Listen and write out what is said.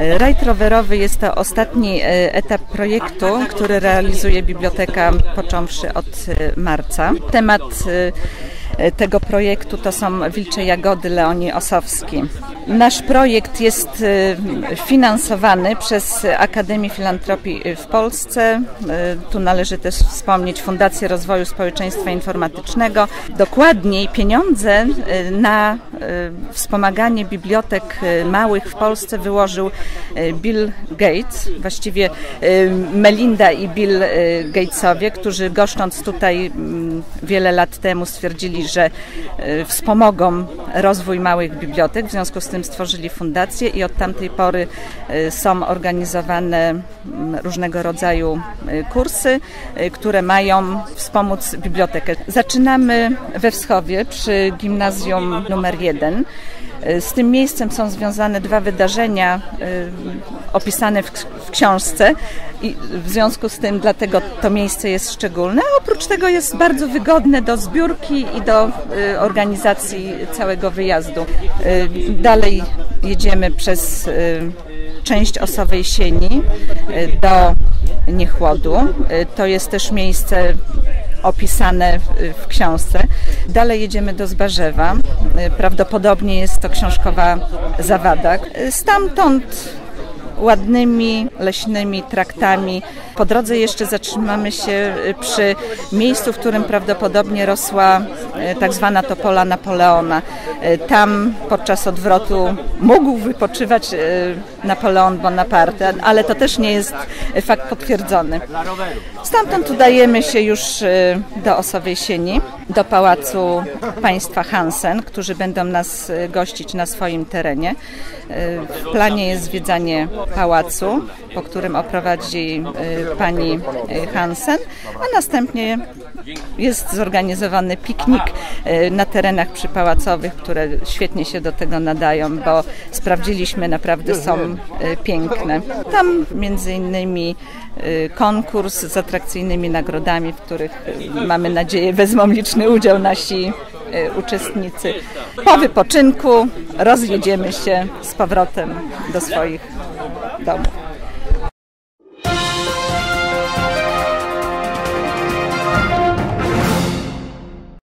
Rajd rowerowy jest to ostatni e, etap projektu, który realizuje biblioteka począwszy od e, marca. Temat e, tego projektu to są wilcze jagody Leonii Osowski. Nasz projekt jest finansowany przez Akademię Filantropii w Polsce. Tu należy też wspomnieć Fundację Rozwoju Społeczeństwa Informatycznego. Dokładniej pieniądze na wspomaganie bibliotek małych w Polsce wyłożył Bill Gates, właściwie Melinda i Bill Gatesowie, którzy goszcząc tutaj wiele lat temu stwierdzili, że wspomogą rozwój małych bibliotek, w związku z tym stworzyli fundację i od tamtej pory są organizowane różnego rodzaju kursy, które mają wspomóc bibliotekę. Zaczynamy we Wschowie przy gimnazjum numer jeden. Z tym miejscem są związane dwa wydarzenia opisane w, książce i w związku z tym dlatego to miejsce jest szczególne. Oprócz tego jest bardzo wygodne do zbiórki i do organizacji całego wyjazdu. Dalej jedziemy przez część Osowej Sieni do Niechłodu. To jest też miejsce opisane w, książce. Dalej jedziemy do Zbarzewa. Prawdopodobnie jest to książkowa zawada. Stamtąd ładnymi leśnymi traktami. Po drodze jeszcze zatrzymamy się przy miejscu, w którym prawdopodobnie rosła tak zwana topola Napoleona. Tam podczas odwrotu mógł wypoczywać Napoleon Bonaparte, ale to też nie jest fakt potwierdzony. Stamtąd udajemy się już do Osowej Sieni, do Pałacu Państwa Hansen, którzy będą nas gościć na swoim terenie. W planie jest zwiedzanie pałacu, po którym oprowadzi pani Hansen, a następnie jest zorganizowany piknik na terenach przypałacowych, które świetnie się do tego nadają, bo sprawdziliśmy, naprawdę są piękne. Tam między innymi konkurs z atrakcyjnymi nagrodami, w których mamy nadzieję wezmą liczny udział nasi uczestnicy. Po wypoczynku rozjedziemy się z powrotem do swoich domów.